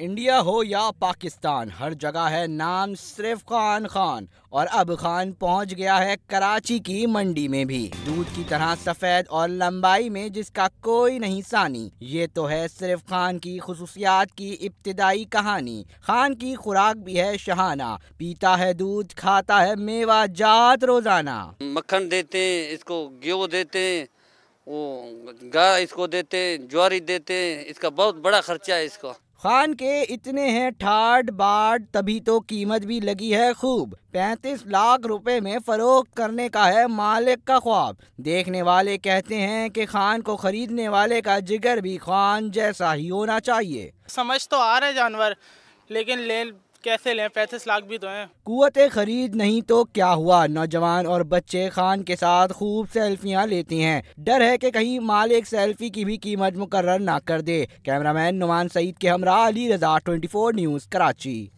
India हो या पाकिस्तान, हर जगह है नाम सिर्फ़ खान खान। और अब खान पहुँच गया है कराची की मंडी में भी। दूध की तरह सफ़ेद और लंबाई में जिसका कोई नहीं सानी। ये तो है सिर्फ़ खान की खसूसियात की इब्तदाई कहानी। खान की खुराक भी है शहाना। पीता है दूध, खाता है मेवा, जात रोज़ाना। मक्खन देते इसको गेहूँ देते वो गाय इसको देते ज्वारी देते इसका बहुत बड़ा खर्चा है इसको। खान के इतने हैं ठाट बाट तभी तो कीमत भी लगी है खूब। पैंतीस लाख रुपए में फ़रोख करने का है मालिक का ख्वाब। देखने वाले कहते हैं कि खान को खरीदने वाले का जिगर भी खान जैसा ही होना चाहिए। समझ तो आ रहे जानवर, लेकिन ले कैसे लें? पैंतीस लाख भी तो हैं। कुत खरीद नहीं तो क्या हुआ? नौजवान और बच्चे खान के साथ खूब सेल्फियाँ लेती हैं। डर है कि कहीं माल एक सेल्फी की भी कीमत मुकर्र ना कर दे। कैमरामैन नुमान सईद के हमरा अली रजा 24 न्यूज़, कराची।